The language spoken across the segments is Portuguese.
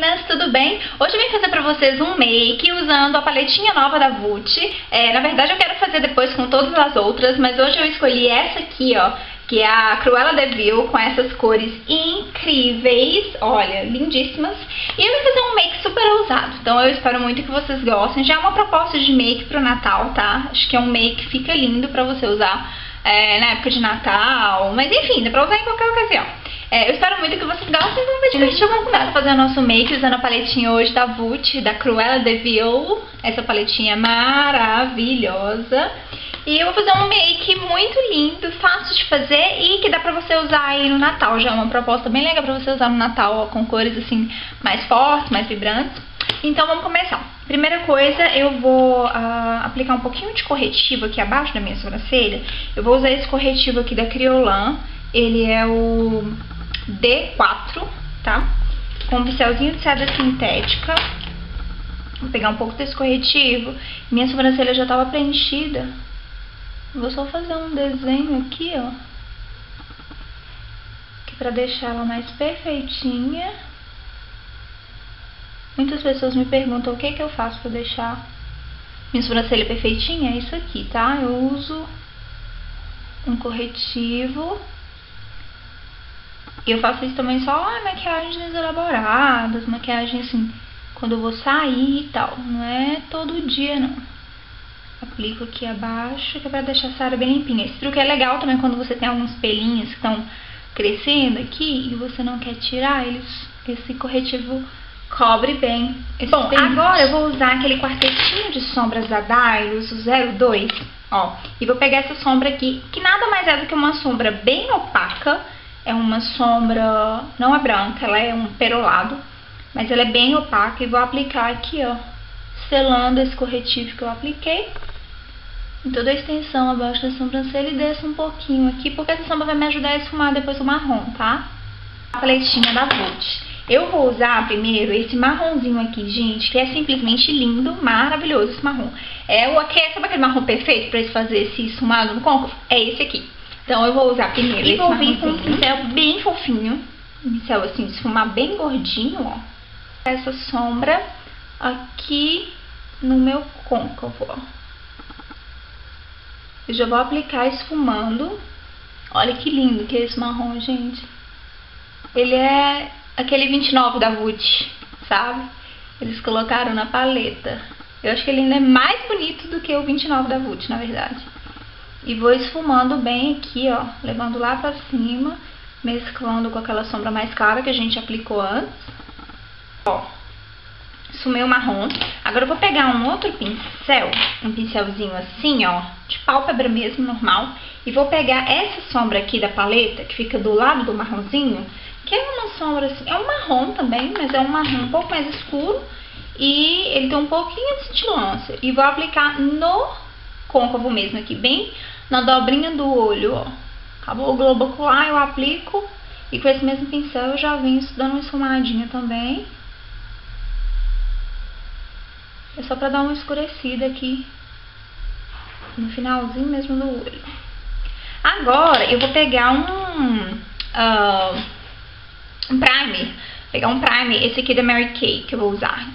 meninas, tudo bem? Hoje eu vim fazer pra vocês um make usando a paletinha nova da Vult. É, na verdade eu quero fazer depois com todas as outras, mas hoje eu escolhi essa aqui, ó, que é a Cruella de Vil, com essas cores incríveis, olha, lindíssimas. E eu vou fazer um make super ousado, então eu espero muito que vocês gostem. Já é uma proposta de make pro Natal, tá? Acho que é um make que fica lindo pra você usar é, na época de Natal, mas enfim, dá pra usar em qualquer ocasião. É, eu espero muito que vocês gostem do vídeo. Gente, vamos começar a fazer o nosso make usando a paletinha hoje da Vult, da Cruella de Vil. Essa paletinha maravilhosa. E eu vou fazer um make muito lindo, fácil de fazer e que dá pra você usar aí no Natal. Já é uma proposta bem legal pra você usar no Natal, ó, com cores assim mais fortes, mais vibrantes. Então vamos começar. Primeira coisa, eu vou uh, aplicar um pouquinho de corretivo aqui abaixo da minha sobrancelha. Eu vou usar esse corretivo aqui da Criolan. Ele é o D4, tá? Com pincelzinho de seda sintética. Vou pegar um pouco desse corretivo. Minha sobrancelha já estava preenchida. Vou só fazer um desenho aqui, ó. Aqui pra deixar ela mais perfeitinha. Muitas pessoas me perguntam o que, que eu faço pra deixar minha sobrancelha perfeitinha. É isso aqui, tá? Eu uso um corretivo e eu faço isso também só ah, maquiagens elaboradas, maquiagem assim, quando eu vou sair e tal. Não é todo dia, não. Aplico aqui abaixo, que é pra deixar essa área bem limpinha. Esse truque é legal também quando você tem alguns pelinhos que estão crescendo aqui e você não quer tirar eles. Esse corretivo cobre bem. Esse Bom, pelinho. agora eu vou usar aquele quartetinho de sombras da Dylos, o 02, ó. E vou pegar essa sombra aqui, que nada mais é do que uma sombra bem opaca é uma sombra, não é branca, ela é um perolado, mas ela é bem opaca e vou aplicar aqui, ó, selando esse corretivo que eu apliquei em toda a extensão abaixo da sobrancelha e desço um pouquinho aqui, porque essa sombra vai me ajudar a esfumar depois o marrom, tá? A paletinha da Vult. Eu vou usar primeiro esse marronzinho aqui, gente, que é simplesmente lindo, maravilhoso esse marrom. É o aquele, sabe aquele marrom perfeito para fazer esse esfumado no côncavo? É esse aqui. Então eu vou usar primeiro e esse vou vir com um pincel bem fofinho. Um pincel assim, esfumar bem gordinho, ó. Essa sombra aqui no meu côncavo, ó. Eu já vou aplicar esfumando. Olha que lindo que é esse marrom, gente. Ele é aquele 29 da Vult, sabe? Eles colocaram na paleta. Eu acho que ele ainda é mais bonito do que o 29 da Vult, na verdade. E vou esfumando bem aqui, ó, levando lá pra cima, mesclando com aquela sombra mais clara que a gente aplicou antes. Ó, esfumei o marrom. Agora eu vou pegar um outro pincel, um pincelzinho assim, ó, de pálpebra mesmo, normal. E vou pegar essa sombra aqui da paleta, que fica do lado do marronzinho, que é uma sombra assim, é um marrom também, mas é um marrom um pouco mais escuro. E ele tem um pouquinho de cintilância. E vou aplicar no côncavo mesmo aqui, bem na dobrinha do olho, ó. Acabou o globo ocular, eu aplico e com esse mesmo pincel eu já venho dando uma esfumadinha também. É só pra dar uma escurecida aqui no finalzinho mesmo do olho. Agora eu vou pegar um, uh, um primer, pegar um primer, esse aqui da Mary Kay que eu vou usar.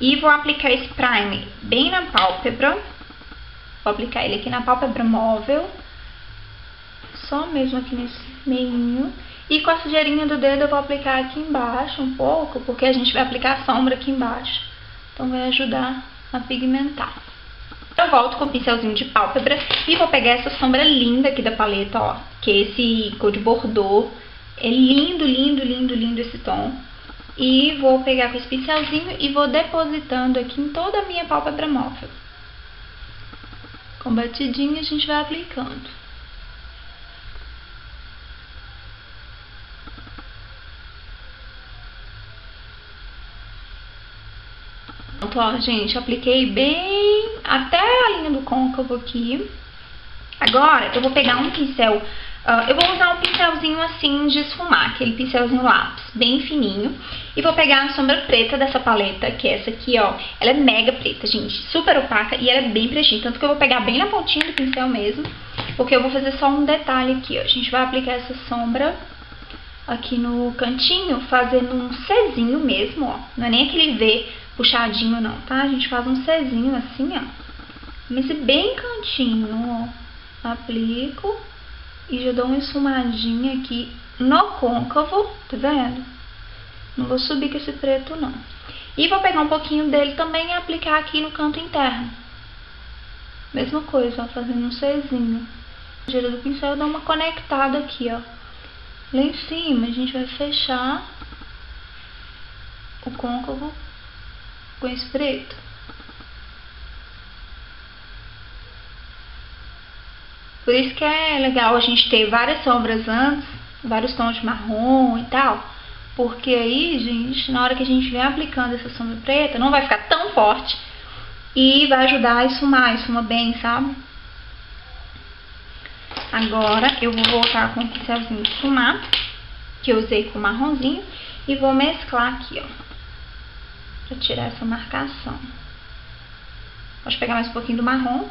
E vou aplicar esse primer bem na pálpebra Vou aplicar ele aqui na pálpebra móvel. Só mesmo aqui nesse meio. E com a sujeirinha do dedo eu vou aplicar aqui embaixo um pouco, porque a gente vai aplicar a sombra aqui embaixo. Então vai ajudar a pigmentar. Eu volto com o pincelzinho de pálpebra e vou pegar essa sombra linda aqui da paleta, ó. Que é esse cor de bordô. É lindo, lindo, lindo, lindo esse tom. E vou pegar com esse pincelzinho e vou depositando aqui em toda a minha pálpebra móvel. Com batidinha a gente vai aplicando. Pronto, ó, gente, apliquei bem até a linha do côncavo aqui. Agora, eu vou pegar um pincel Uh, eu vou usar um pincelzinho assim de esfumar, aquele pincelzinho lápis, bem fininho. E vou pegar a sombra preta dessa paleta, que é essa aqui, ó. Ela é mega preta, gente, super opaca e ela é bem pretinha. Tanto que eu vou pegar bem na pontinha do pincel mesmo, porque eu vou fazer só um detalhe aqui, ó. A gente vai aplicar essa sombra aqui no cantinho, fazendo um Czinho mesmo, ó. Não é nem aquele V puxadinho não, tá? A gente faz um Czinho assim, ó. Mas bem cantinho, ó. Aplico e já dou uma esfumadinha aqui no côncavo, tá vendo? Não vou subir com esse preto, não. E vou pegar um pouquinho dele também e aplicar aqui no canto interno. Mesma coisa, ó, fazendo um Czinho. Gira do pincel dá uma conectada aqui, ó. Lá em cima a gente vai fechar o côncavo com esse preto. Por isso que é legal a gente ter várias sombras antes, vários tons de marrom e tal. Porque aí, gente, na hora que a gente vem aplicando essa sombra preta, não vai ficar tão forte e vai ajudar a esfumar, esfuma bem, sabe? Agora eu vou voltar com o pincelzinho esfumar, que eu usei com marronzinho, e vou mesclar aqui, ó, pra tirar essa marcação. Pode pegar mais um pouquinho do marrom,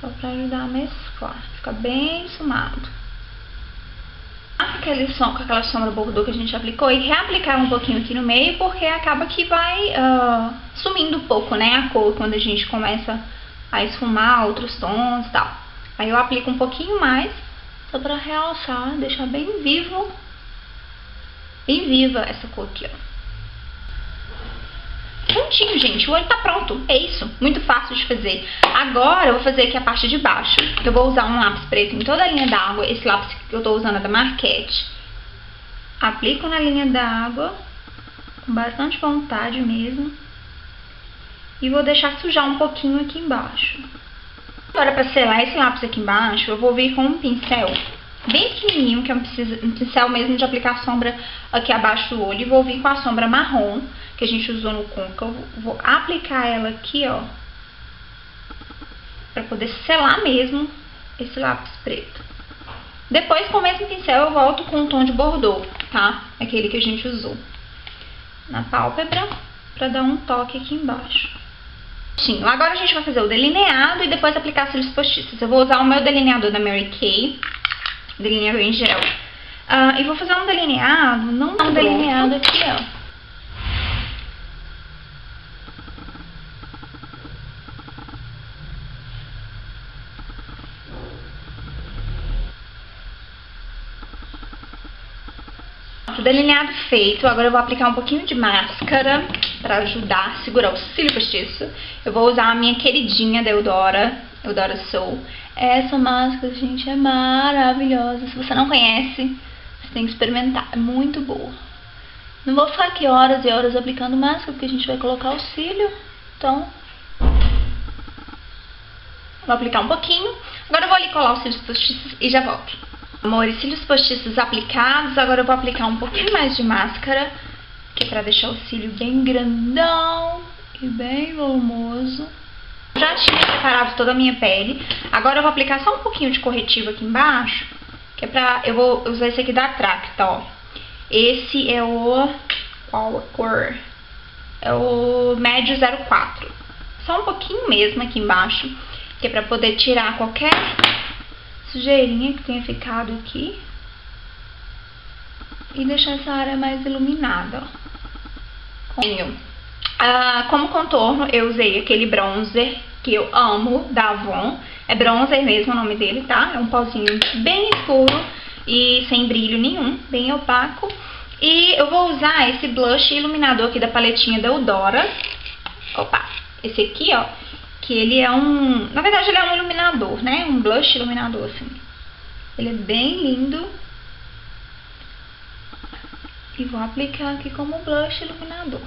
só pra ajudar a mesclar, fica bem esfumado. Aquele som, com aquela sombra bordô que a gente aplicou e reaplicar um pouquinho aqui no meio, porque acaba que vai uh, sumindo um pouco, né, a cor quando a gente começa a esfumar outros tons e tal. Aí eu aplico um pouquinho mais, só pra realçar, deixar bem vivo, bem viva essa cor aqui, ó. Prontinho, gente, o olho tá pronto, é isso, muito fácil de fazer. Agora eu vou fazer aqui a parte de baixo, eu vou usar um lápis preto em toda a linha d'água, esse lápis que eu tô usando é da Marquette. Aplico na linha d'água, com bastante vontade mesmo. E vou deixar sujar um pouquinho aqui embaixo. Agora, para selar esse lápis aqui embaixo, eu vou vir com um pincel bem pequenininho, que é um pincel mesmo de aplicar sombra aqui abaixo do olho. E vou vir com a sombra marrom, que a gente usou no côncavo. Vou aplicar ela aqui, ó, para poder selar mesmo esse lápis preto. Depois, com o mesmo pincel, eu volto com o tom de bordô, tá? Aquele que a gente usou. Na pálpebra, para dar um toque aqui embaixo. Sim, agora a gente vai fazer o delineado e depois aplicar cílios postiços. Eu vou usar o meu delineador da Mary Kay, delineador em gel. Uh, e vou fazer um delineado, não um delineado aqui, ó. Delineado feito, agora eu vou aplicar um pouquinho de máscara para ajudar a segurar o cílio postiço. Eu vou usar a minha queridinha da Eudora, Eudora Soul. Essa máscara, gente, é maravilhosa. Se você não conhece, você tem que experimentar. É muito boa. Não vou ficar aqui horas e horas aplicando máscara, porque a gente vai colocar o cílio. Então, vou aplicar um pouquinho. Agora eu vou ali colar os cílios postiços e já volto. Amores, cílios postiços aplicados, agora eu vou aplicar um pouquinho mais de máscara, que é pra deixar o cílio bem grandão e bem volumoso. Já tinha preparado toda a minha pele, agora eu vou aplicar só um pouquinho de corretivo aqui embaixo, que é pra... eu vou usar esse aqui da Tracta, ó. Esse é o... qual a cor? É o médio 04. Só um pouquinho mesmo aqui embaixo, que é pra poder tirar qualquer sujeirinha que tenha ficado aqui. E deixar essa área mais iluminada, ó. Ah, como contorno, eu usei aquele bronzer que eu amo, da Avon. É bronzer mesmo o nome dele, tá? É um pozinho bem escuro e sem brilho nenhum, bem opaco. E eu vou usar esse blush iluminador aqui da paletinha da Eudora. Opa, esse aqui, ó que ele é um... Na verdade, ele é um iluminador, né? Um blush iluminador, assim. Ele é bem lindo. E vou aplicar aqui como blush iluminador.